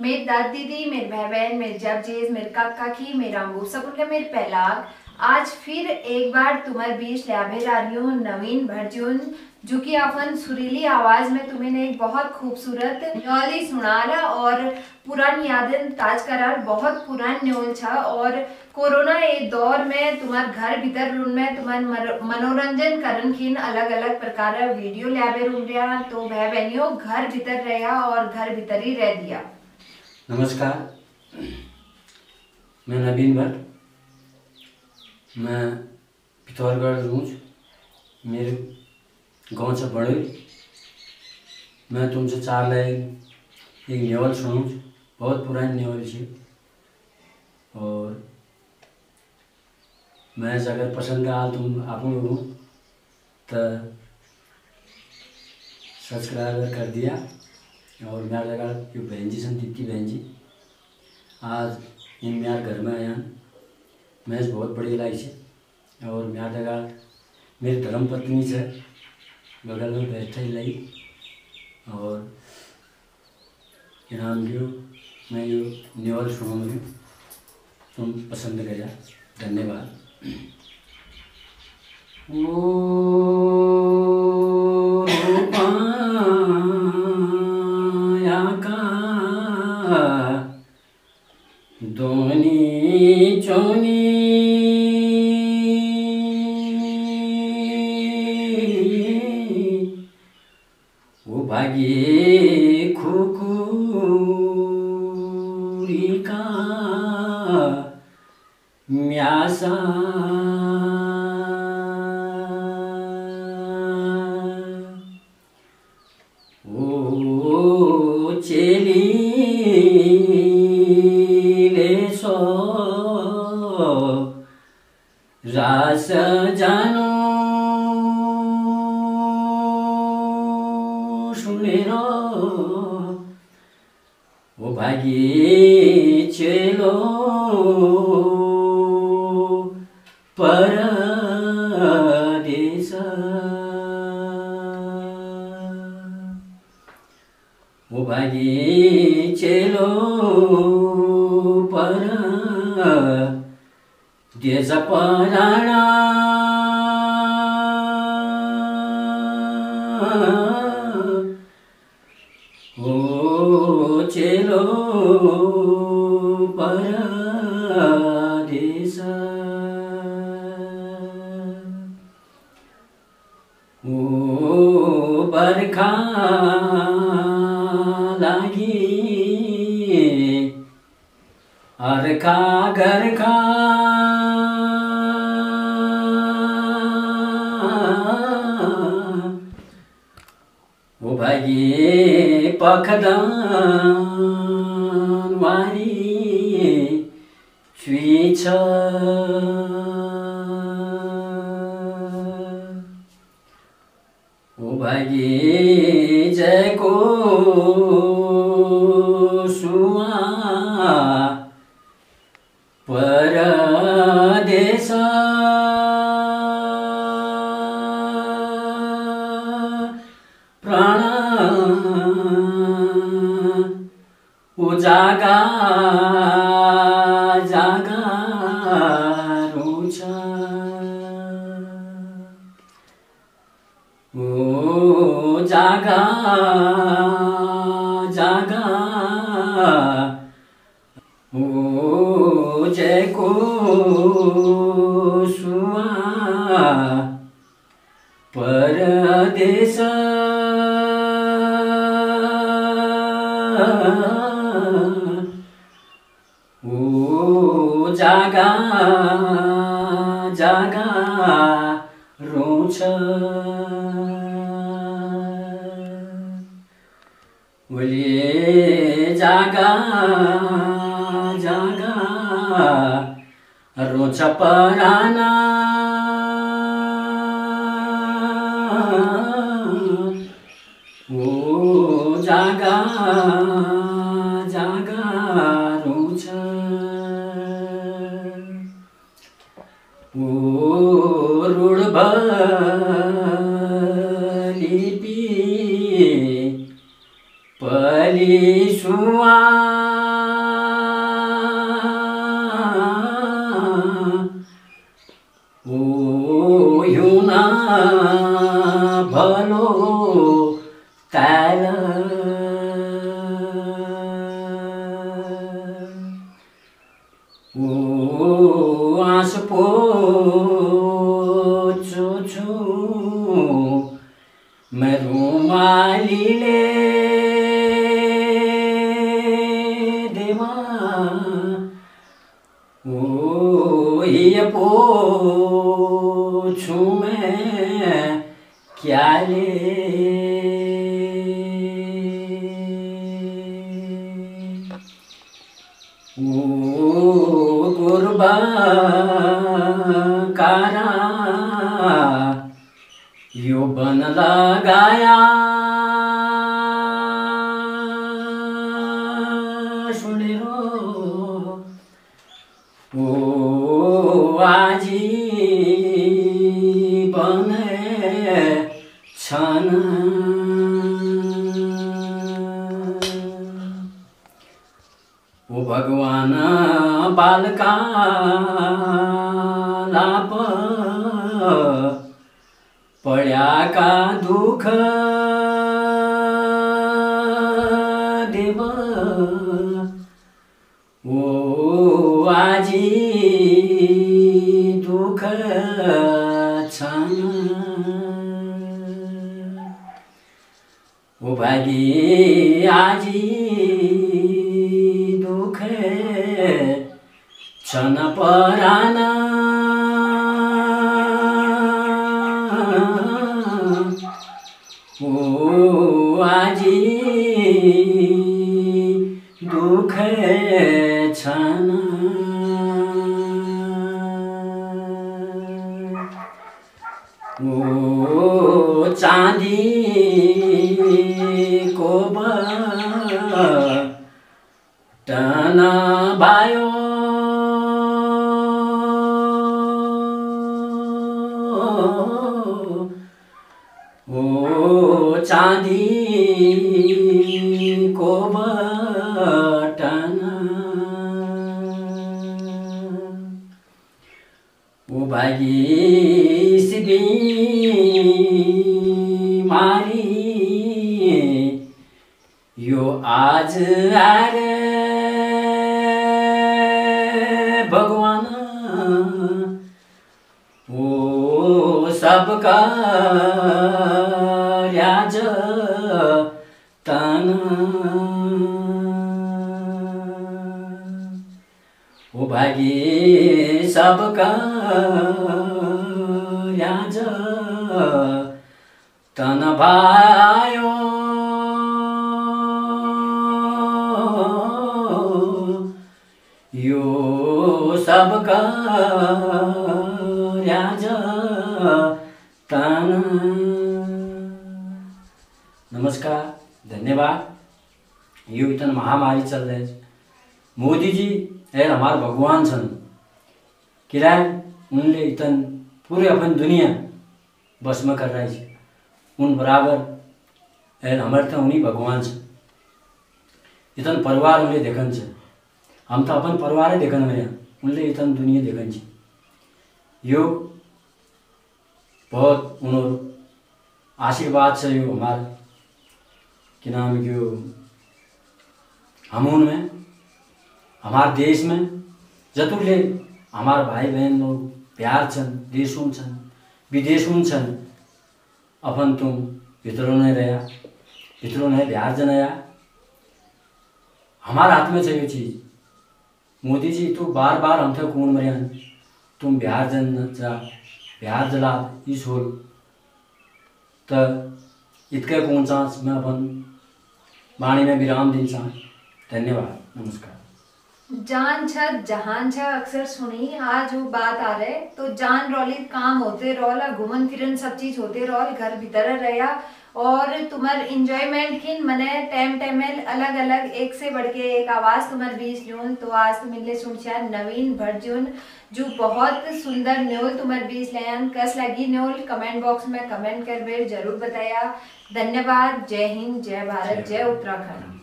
मेरी दादी मेरे भाई बहन, मेरे जब जेज मेरे काका की, मेरा अम्बू सब मेरे पहलाग आज फिर एक बार तुम्हारे बीच लाभे आ रही हूँ, नवीन भर्जुन, जो कि अपन सुरीली आवाज़ में तुम्हें एक बहुत खूबसूरत न्योली सुना रहा और पुरानी यादें ताज करार, बहुत पुरान न्योल छा और कोरोना ए दौर में तुम्हार घर भीतर रूम में तुम्हार मनोरंजन करन खिन अलग अलग प्रकार वीडियो लाभे रूम रहा तो भाई बहनियों घर भीतर रहा और घर भीतर ही रह दिया। नमस्कार। मैं नवीन भट्ट। मैं पिथौरगढ़ रूज मेरे गाँव से बड़े मैं तुमसे चार लाइन एक नेवल सुनूँ बहुत पुरानी नेवल थी और मैं अगर पसंद आल तुम आप लोगों तो सब्सक्राइब कर दिया। और मेरा जगह जो बहन जी सन दीप्ति बहन जी? आज इन मेरे घर में आया मैच बहुत बड़ी लाई से और मेरा जगह मेरी धर्म पत्नी से बगल में बैठे लाई। और इनाम जो मैं यो न्यूल सुनूँगी तुम पसंद कर धन्यवाद। ओ छोनी उभागी खुकुरीका म्यासा रास जानो ओ भागी चलो परदेश ओ भागी चलो देश पराणा चेलो परदेश ओ बरखा भए पखदान वारी छुई छ भगे जयको सुवा परा ओ जागा जागा रोन्छ ओ जागा जागा। ओ जयको रोउँछ भोलि जागा जागा रोन्छ पराना। ओ जागा। Oh, I suppose. मैं क्या ले? ओ गुरबा कारा यो बन लगाया ओ भगवान बालका लाप पड्याका दुःख देव ओ आजी दुःख छन्. ओ भागी आजी ಕ್ಷಣ ಪರಾನ भागी मारी यो आज आएर भगवान ओ सबका राज तन ओ भागी सबका राज तन भयो। यो सबका राज तन। नमस्कार धन्यवाद। यो इतन महामारी चल रहे मोदी जी ए हमारे भगवान छन्। किराय उनले इतन पूरे अपन दुनिया बस में कर रहे उन बराबर हमारे तो उन्हीं भगवान से इतन परिवार उनले देखन छ हम तो अपन परिवारै देखन मेरे उनले इतन दुनिया देखन छ यो बहुत उनीहरू आशीर्वाद से यो हमारे, के नाम यो हम में, हमारे देश में जतुकले हमारे भाई बहन लोग प्यार छन् देशुन छन् विदेशुन छन्, अपन तुम भित्रो नै रहा भित्रो नै बिहार जनाया। हमार हाथ में यो चीज़। मोदी जी, तू बार बार हम थे कौन मरियान। तुम बिहार जन जा बिहार जला ई छोल त इतके कौन चांस मैं अपन वाणी में विराम दिन चाहूँ धन्यवाद, नमस्कार। जान छ, जहान छ अक्सर सुनी, आज वो बात आ रहे। तो जान रोली काम होते, रोल घूमन फिरन सब चीज़ होते, रोल घर भीतर रहा और तुम्हार इंजॉयमेंट किन मने टाइम टाइम अलग अलग, एक से बढ़ के एक आवाज़ तुम्हार बीच न्यून तो आज तुम इनले सुन सुनछा नवीन भटजुन जो बहुत सुंदर न्योल तुम्हार बीच लयन कस लगी न्योल? कमेंट बॉक्स में कमेंट कर ज़रूर बताया। धन्यवाद। जय हिंद, जय भारत, जय उत्तराखंड।